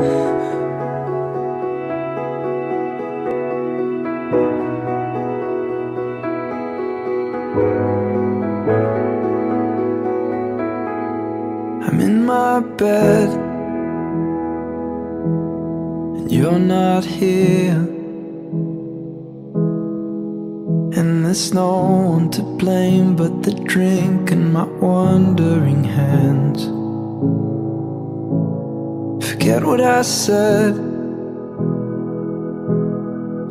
I'm in my bed And you're not here. And there's no one to blame But the drink and my wandering hands. Forget what I said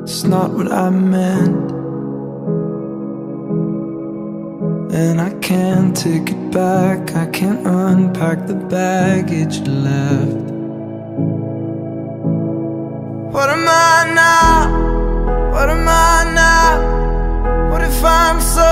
It's not what I meant And I can't take it back I can't unpack the baggage you left What am I now? What am I now? What if I'm so